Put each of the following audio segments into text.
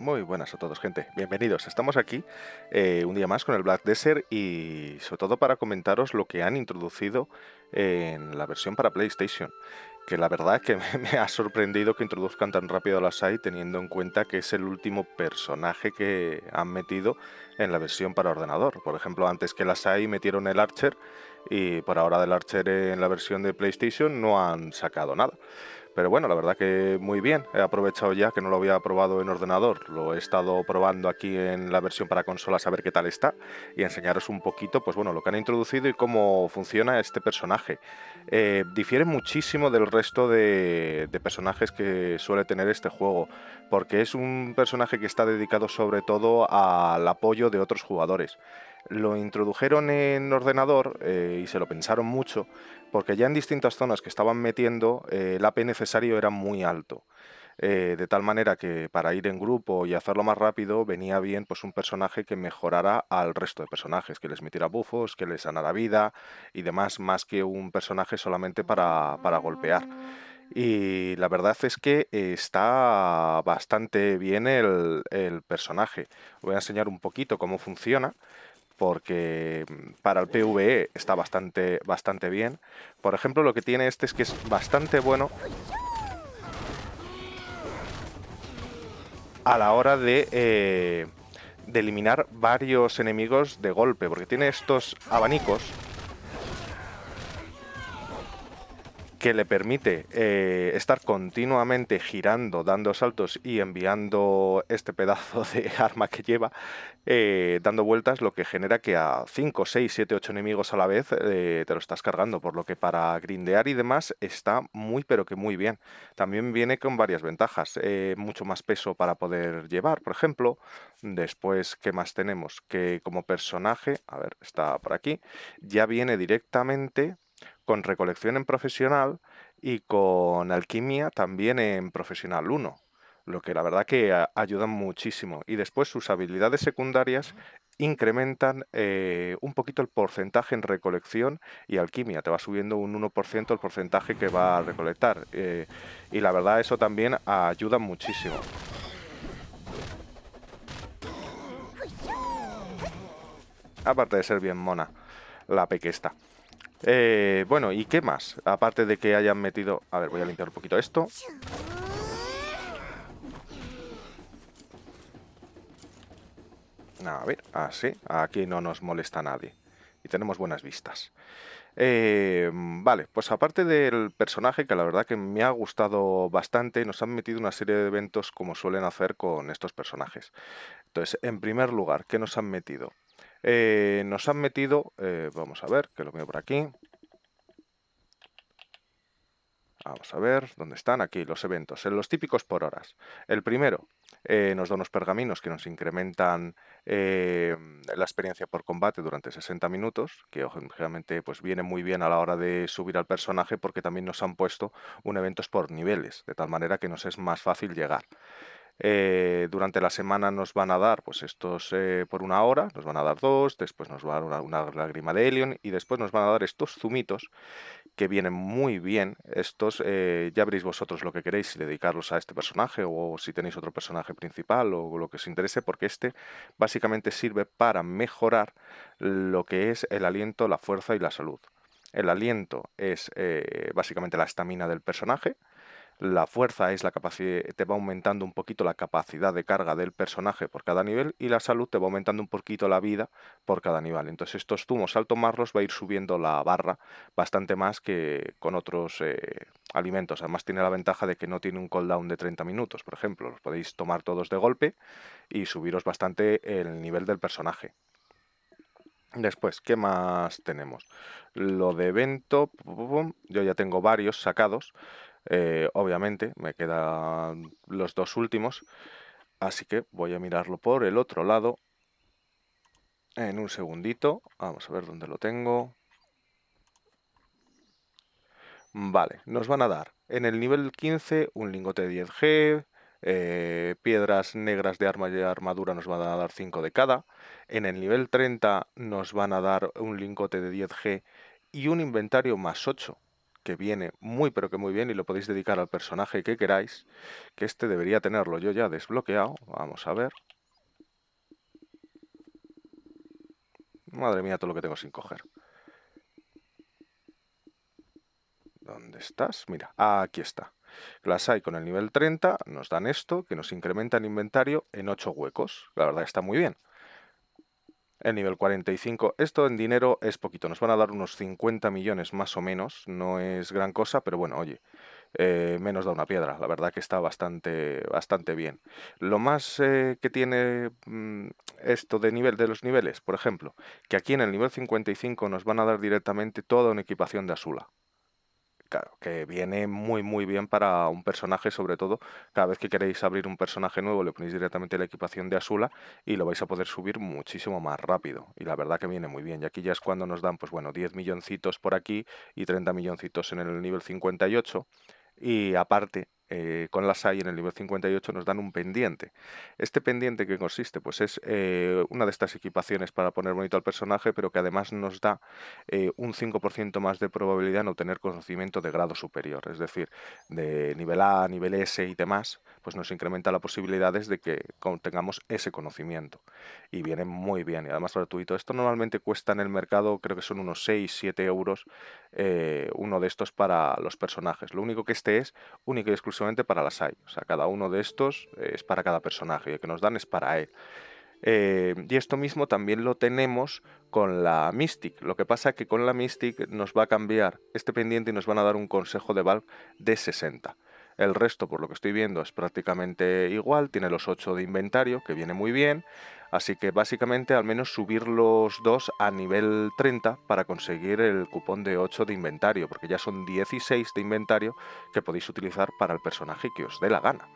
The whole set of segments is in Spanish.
Muy buenas a todos, gente. Bienvenidos. Estamos aquí eh, un día más con el Black Desert y sobre todo para comentaros lo que han introducido en la versión para PlayStation. Que la verdad es que me ha sorprendido que introduzcan tan rápido a la teniendo en cuenta que es el último personaje que han metido en la versión para ordenador. Por ejemplo, antes que la SAI metieron el Archer y por ahora del Archer en la versión de PlayStation no han sacado nada. Pero bueno, la verdad que muy bien. He aprovechado ya que no lo había probado en ordenador. Lo he estado probando aquí en la versión para consolas a ver qué tal está y enseñaros un poquito, pues bueno, lo que han introducido y cómo funciona este personaje. Eh, difiere muchísimo del resto de, de personajes que suele tener este juego, porque es un personaje que está dedicado sobre todo al apoyo de otros jugadores lo introdujeron en ordenador eh, y se lo pensaron mucho, porque ya en distintas zonas que estaban metiendo eh, el AP necesario era muy alto. Eh, de tal manera que para ir en grupo y hacerlo más rápido venía bien pues un personaje que mejorara al resto de personajes, que les metiera bufos, que les sanara vida y demás, más que un personaje solamente para, para golpear. Y la verdad es que está bastante bien el, el personaje. Voy a enseñar un poquito cómo funciona porque mm, para el PvE está bastante, bastante bien. Por ejemplo, lo que tiene este es que es bastante bueno a la hora de, eh, de eliminar varios enemigos de golpe, porque tiene estos abanicos que le permite eh, estar continuamente girando, dando saltos y enviando este pedazo de arma que lleva, eh, dando vueltas, lo que genera que a 5, 6, 7, 8 enemigos a la vez eh, te lo estás cargando, por lo que para grindear y demás está muy pero que muy bien. También viene con varias ventajas, mucho más peso para poder llevar, por ejemplo. Después, ¿qué más tenemos? Que como personaje, a ver, está por aquí, ya viene directamente con recolección en profesional y con alquimia también en profesional 1, lo que la verdad que ayudan muchísimo. Y después sus habilidades secundarias incrementan eh, un poquito el porcentaje en recolección y alquimia. Te va subiendo un 1% el porcentaje que va a recolectar. Eh, y la verdad eso también ayuda muchísimo. Aparte de ser bien mona, la pequesta. Eh, bueno, ¿y qué más? Aparte de que hayan metido... A ver, voy a limpiar un poquito esto. A ver, así. aquí no nos molesta nadie. Y tenemos buenas vistas. Eh, vale, pues aparte del personaje, que la verdad que me ha gustado bastante, nos han metido una serie de eventos como suelen hacer con estos personajes. Entonces, en primer lugar, ¿qué nos han metido? Eh, nos han metido, eh, vamos a ver, que lo veo por aquí. Vamos a ver, ¿dónde están? Aquí los eventos, en los típicos por horas. El primero eh, nos da unos pergaminos que nos incrementan la experiencia por combate durante 60 minutos, que generalmente pues, viene muy bien a la hora de subir al personaje porque también nos han puesto un eventos por niveles, de tal manera que nos es más fácil llegar. Eh, durante la semana nos van a dar pues estos eh, por una hora, nos van a dar dos, después nos va a dar una, lágrima de Helion y después nos van a dar estos zumitos que vienen muy bien. Estos eh, ya veréis vosotros lo que queréis, si dedicarlos a este personaje o si tenéis otro personaje principal o lo que os interese, porque este básicamente sirve para mejorar lo que es el aliento, la fuerza y la salud. El aliento es básicamente la estamina del personaje la fuerza es la capacidad, te va aumentando un poquito la capacidad de carga del personaje por cada nivel y la salud te va aumentando un poquito la vida por cada nivel. Entonces estos zumos al tomarlos va a ir subiendo la barra bastante más que con otros eh, alimentos. Además tiene la ventaja de que no tiene un cooldown de 30 minutos, por ejemplo. Los podéis tomar todos de golpe y subiros bastante el nivel del personaje. Después, ¿qué más tenemos? Lo de evento, yo ya tengo varios sacados. Eh, obviamente, me quedan los dos últimos. Así que voy a mirarlo por el otro lado. En un segundito. Vamos a ver dónde lo tengo. Vale, nos van a dar en el nivel 15 un lingote de 10G, eh, piedras negras de arma y armadura nos van a dar 5 de cada. En el nivel 30 nos van a dar un lingote de 10G y un inventario más 8 que viene muy pero que muy bien y lo podéis dedicar al personaje que queráis, que este debería tenerlo yo ya desbloqueado. Vamos a ver. Madre mía, todo lo que tengo sin coger. ¿Dónde estás? Mira, aquí está. Las hay con el nivel 30, nos dan esto, que nos incrementa el inventario en 8 huecos. La verdad está muy bien. El nivel 45, esto en dinero es poquito, nos van a dar unos 50 millones más o menos, no es gran cosa, pero bueno, oye, eh, menos da una piedra, la verdad que está bastante, bastante bien. Lo más eh, que tiene mm, esto de nivel de los niveles, por ejemplo, que aquí en el nivel 55 nos van a dar directamente toda una equipación de Asula. Claro, que viene muy muy bien para un personaje, sobre todo cada vez que queréis abrir un personaje nuevo le ponéis directamente la equipación de Asula y lo vais a poder subir muchísimo más rápido. Y la verdad que viene muy bien. Y aquí ya es cuando nos dan, pues bueno, 10 milloncitos por aquí y 30 milloncitos en el nivel 58. Y aparte, eh, con las hay en el nivel 58 nos dan un pendiente. Este pendiente que consiste, pues es eh, una de estas equipaciones para poner bonito al personaje, pero que además nos da eh, un 5% más de probabilidad en obtener conocimiento de grado superior, es decir, de nivel A, nivel S y demás, pues nos incrementa las posibilidades de que tengamos ese conocimiento. Y viene muy bien, y además gratuito. Esto normalmente cuesta en el mercado, creo que son unos 6, 7 euros uno de estos para los personajes. Lo único que este es único y para las hay. O sea, cada uno de estos es para cada personaje y el que nos dan es para él. Eh, y esto mismo también lo tenemos con la Mystic. Lo que pasa es que con la Mystic nos va a cambiar este pendiente y nos van a dar un consejo de Valve de 60. El resto, por lo que estoy viendo, es prácticamente igual. Tiene los 8 de inventario, que viene muy bien. Así que básicamente al menos subir los dos a nivel 30 para conseguir el cupón de 8 de inventario, porque ya son 16 de inventario que podéis utilizar para el personaje que os dé la gana.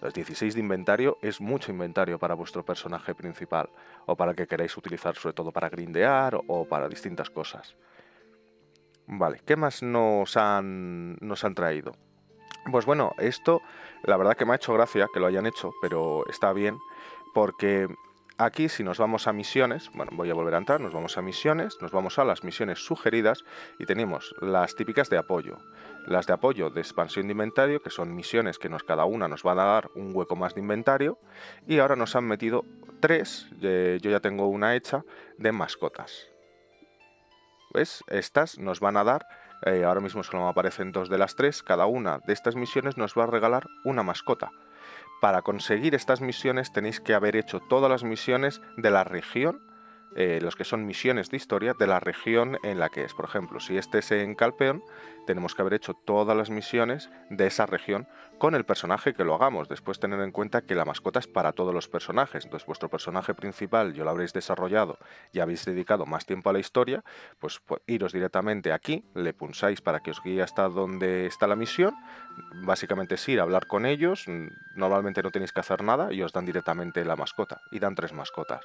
Los 16 de inventario es mucho inventario para vuestro personaje principal, o para el que queráis utilizar sobre todo para grindear o para distintas cosas. Vale, ¿qué más nos han, nos han traído? Pues bueno, esto la verdad que me ha hecho gracia que lo hayan hecho, pero está bien, porque Aquí si nos vamos a misiones, bueno, voy a volver a entrar, nos vamos a misiones, nos vamos a las misiones sugeridas y tenemos las típicas de apoyo. Las de apoyo de expansión de inventario, que son misiones que nos cada una nos van a dar un hueco más de inventario. Y ahora nos han metido tres, yo ya tengo una hecha, de mascotas. ¿Ves? Estas nos van a dar, eh, ahora mismo solo me aparecen dos de las tres, cada una de estas misiones nos va a regalar una mascota. Para conseguir estas misiones tenéis que haber hecho todas las misiones de la región eh, los que son misiones de historia de la región en la que es. Por ejemplo, si este es en Calpeón, tenemos que haber hecho todas las misiones de esa región con el personaje que lo hagamos. Después tener en cuenta que la mascota es para todos los personajes. Entonces vuestro personaje principal yo lo habréis desarrollado y habéis dedicado más tiempo a la historia, pues, pues iros directamente aquí, le pulsáis para que os guíe hasta donde está la misión. Básicamente es ir a hablar con ellos. Normalmente no tenéis que hacer nada y os dan directamente la mascota. Y dan tres mascotas.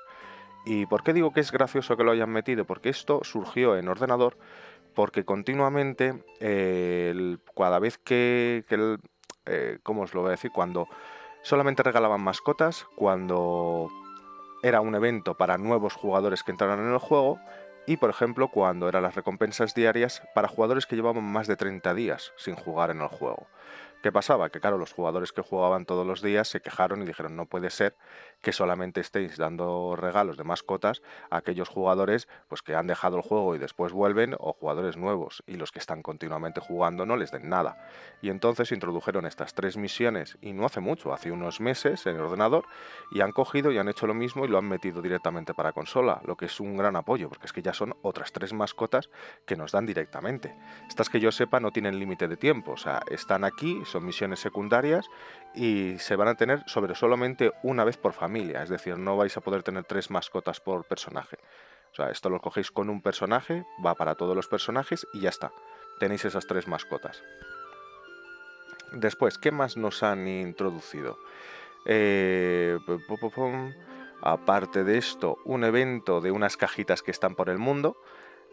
¿Y por qué digo que es gracioso que lo hayan metido? Porque esto surgió en ordenador porque continuamente, cada vez que, eh, ¿cómo os lo voy a decir? Cuando solamente regalaban mascotas, cuando era un evento para nuevos jugadores que entraran en el juego, y por ejemplo cuando eran las recompensas diarias para jugadores que llevaban más de 30 días sin jugar en el juego. ¿Qué pasaba? Que claro, los jugadores que jugaban todos los días se quejaron y dijeron no puede ser que solamente estéis dando regalos de mascotas a aquellos jugadores pues que han dejado el juego y después vuelven o jugadores nuevos y los que están continuamente jugando no les den nada. Y entonces introdujeron estas tres misiones y no hace mucho, hace unos meses en el ordenador y han cogido y han hecho lo mismo y lo han metido directamente para consola, lo que es un gran apoyo porque es que ya son otras tres mascotas que nos dan directamente. Estas que yo sepa no tienen límite de tiempo, o sea, están aquí, misiones secundarias y se van a tener sobre solamente una vez por familia, es decir, no vais a poder tener tres mascotas por personaje. O sea, esto lo cogéis con un personaje, va para todos los personajes y ya está. Tenéis esas tres mascotas. Después, ¿qué más nos han introducido? Eh, aparte de esto, un evento de unas cajitas que están por el mundo.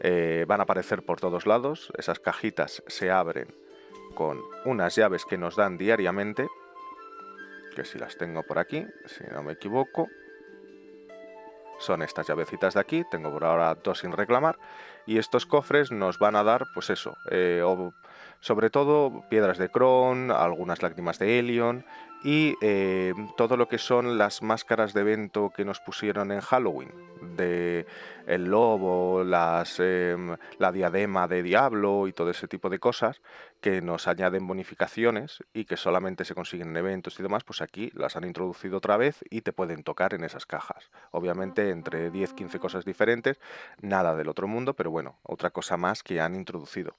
Eh, van a aparecer por todos lados. Esas cajitas se abren con unas llaves que nos dan diariamente, que si las tengo por aquí, si no me equivoco, son estas llavecitas de aquí, tengo por ahora dos sin reclamar, y estos cofres nos van a dar, pues eso, eh, sobre todo piedras de Kron, algunas lágrimas de Helion y eh, todo lo que son las máscaras de evento que nos pusieron en Halloween, de el lobo, las, em, la diadema de diablo y todo ese tipo de cosas que nos añaden bonificaciones y que solamente se consiguen en eventos y demás, pues aquí las han introducido otra vez y te pueden tocar en esas cajas. Obviamente entre 10-15 cosas diferentes, nada del otro mundo, pero bueno, otra cosa más que han introducido.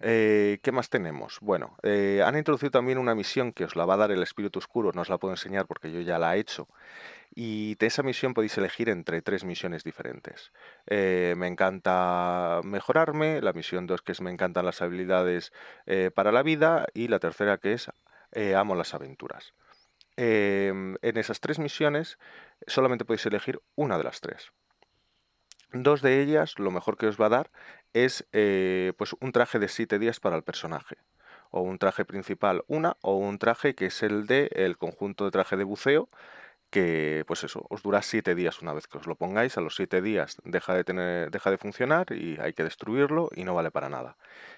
Eh, ¿Qué más tenemos? Bueno, eh, han introducido también una misión que os la va a dar el Espíritu Oscuro, no os la puedo enseñar porque yo ya la he hecho. Y de esa misión podéis elegir entre tres misiones diferentes. Eh, me encanta mejorarme, la misión 2 que es me encantan las habilidades para la vida y la tercera que es amo las aventuras. Em, en esas tres misiones solamente podéis elegir una de las tres. Dos de ellas, lo mejor que os va a dar es eh, pues un traje de 7 días para el personaje. O un traje principal, una, o un traje que es el de el conjunto de traje de buceo, que pues eso, os dura 7 días una vez que os lo pongáis, a los 7 días deja de, tener, deja de funcionar y hay que destruirlo y no vale para nada.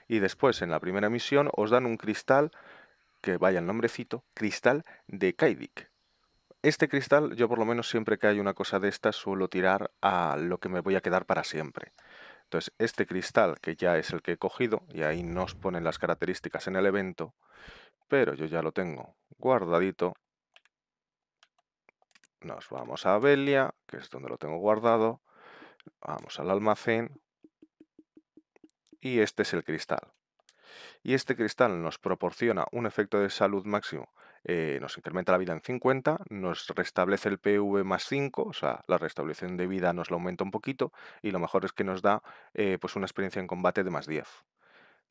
Y después en la primera misión os dan un cristal, que vaya el nombrecito, cristal de Kaidik. Este cristal, yo por lo menos siempre que hay una cosa de estas suelo tirar a lo que me voy a quedar para siempre. Entonces, este cristal, que ya es el que he cogido, y ahí nos ponen las características en el evento, pero yo ya lo tengo guardadito. Nos vamos a Belia, que es donde lo tengo guardado. Vamos al almacén. Y este es el cristal. Y este cristal nos proporciona un efecto de salud máximo eh, nos incrementa la vida en 50, nos restablece el PV más 5, o sea, la restablección de vida nos lo aumenta un poquito, y lo mejor es que nos da eh, pues una experiencia en combate de más 10.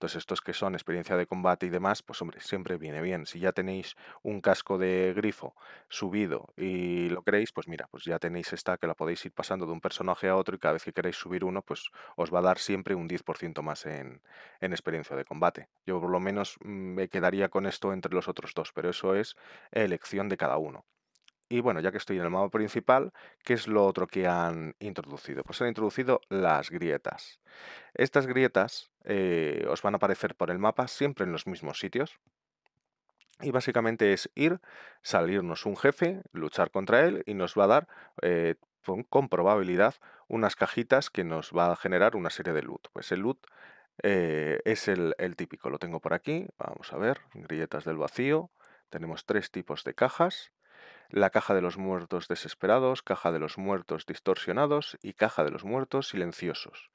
Entonces, estos que son experiencia de combate y demás, pues hombre, siempre viene bien. Si ya tenéis un casco de grifo subido y lo queréis, pues mira, pues ya tenéis esta que la podéis ir pasando de un personaje a otro y cada vez que queréis subir uno, pues os va a dar siempre un 10% más en, en experiencia de combate. Yo por lo menos mm, me quedaría con esto entre los otros dos, pero eso es elección de cada uno. Y bueno, ya que estoy en el mapa principal, ¿qué es lo otro que han introducido? Pues han introducido las grietas. Estas grietas eh, os van a aparecer por el mapa siempre en los mismos sitios. Y básicamente es ir, salirnos un jefe, luchar contra él y nos va a dar eh, con, probabilidad unas cajitas que nos va a generar una serie de loot. Pues el loot eh, es el, el, típico, lo tengo por aquí, vamos a ver, grietas del vacío, tenemos tres tipos de cajas, la caja de los muertos desesperados, caja de los muertos distorsionados y caja de los muertos silenciosos.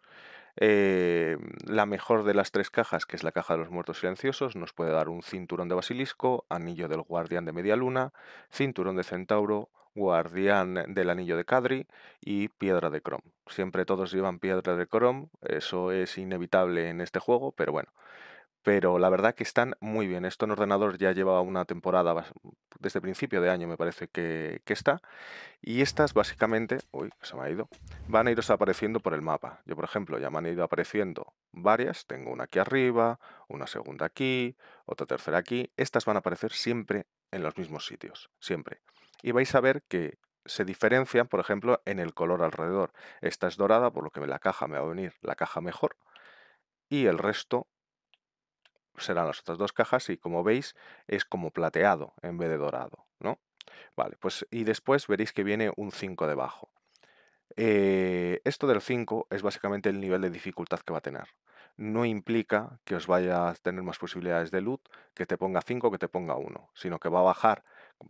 Eh, la mejor de las tres cajas, que es la caja de los muertos silenciosos, nos puede dar un cinturón de basilisco, anillo del guardián de media luna, cinturón de centauro, guardián del anillo de Cadri y piedra de Chrome. Siempre todos llevan piedra de Chrome, eso es inevitable en este juego, pero bueno. Pero la verdad que están muy bien. Esto en ordenador ya lleva una temporada, desde principio de año me parece que, que está. Y estas básicamente, uy, se me ha ido, van a iros apareciendo por el mapa. Yo, por ejemplo, ya me han ido apareciendo varias. Tengo una aquí arriba, una segunda aquí, otra tercera aquí. Estas van a aparecer siempre en los mismos sitios, siempre. Y vais a ver que se diferencian, por ejemplo, en el color alrededor. Esta es dorada, por lo que la caja me va a venir la caja mejor. Y el resto serán las otras dos cajas y como veis es como plateado en vez de dorado, ¿no? Vale, pues y después veréis que viene un 5 debajo. Eh, esto del 5 es básicamente el nivel de dificultad que va a tener. No implica que os vaya a tener más posibilidades de loot, que te ponga 5 que te ponga 1, sino que va a bajar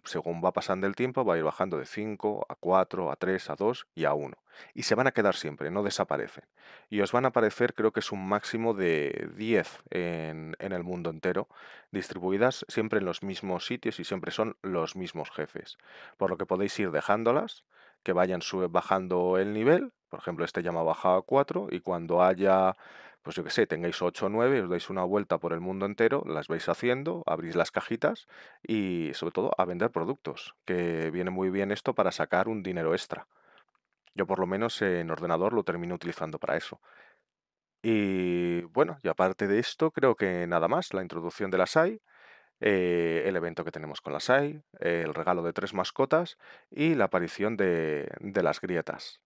según va pasando el tiempo, va a ir bajando de 5 a 4, a 3, a 2 y a 1. Y se van a quedar siempre, no desaparecen. Y os van a aparecer, creo que es un máximo de 10 en, el mundo entero, distribuidas siempre en los mismos sitios y siempre son los mismos jefes. Por lo que podéis ir dejándolas, que vayan bajando el nivel. Por ejemplo, este ya me ha bajado a 4 y cuando haya pues yo que sé, tengáis 8 o 9, os dais una vuelta por el mundo entero, las vais haciendo, abrís las cajitas y sobre todo a vender productos, que viene muy bien esto para sacar un dinero extra. Yo por lo menos en ordenador lo termino utilizando para eso. Y bueno, y aparte de esto, creo que nada más, la introducción de las AI. eh, el evento que tenemos con la SAI, el regalo de tres mascotas y la aparición de las grietas.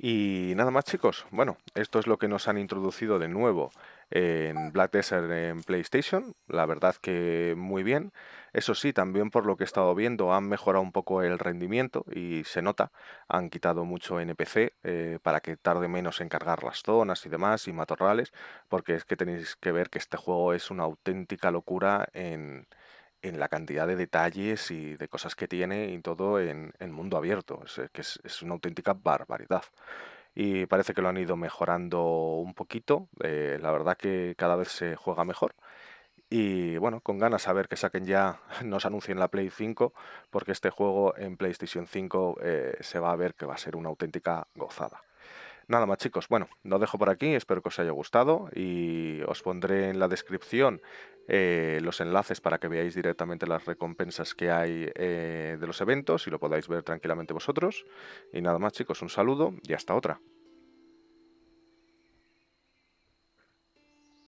Y nada más chicos, bueno, esto es lo que nos han introducido de nuevo en Black Desert en PlayStation, la verdad que muy bien. Eso sí, también por lo que he estado viendo han mejorado un poco el rendimiento y se nota, han quitado mucho NPC eh, para que tarde menos en cargar las zonas y demás y matorrales, porque es que tenéis que ver que este juego es una auténtica locura en, en la cantidad de detalles y de cosas que tiene y todo en, en mundo abierto. Es, que es, es, una auténtica barbaridad. Y parece que lo han ido mejorando un poquito. Eh, la verdad que cada vez se juega mejor. Y bueno, con ganas a ver que saquen ya, nos anuncien la Play 5, porque este juego en PlayStation 5 eh, se va a ver que va a ser una auténtica gozada. Nada más chicos, bueno, lo dejo por aquí, espero que os haya gustado y os pondré en la descripción eh, los enlaces para que veáis directamente las recompensas que hay eh, de los eventos y lo podáis ver tranquilamente vosotros. Y nada más chicos, un saludo y hasta otra.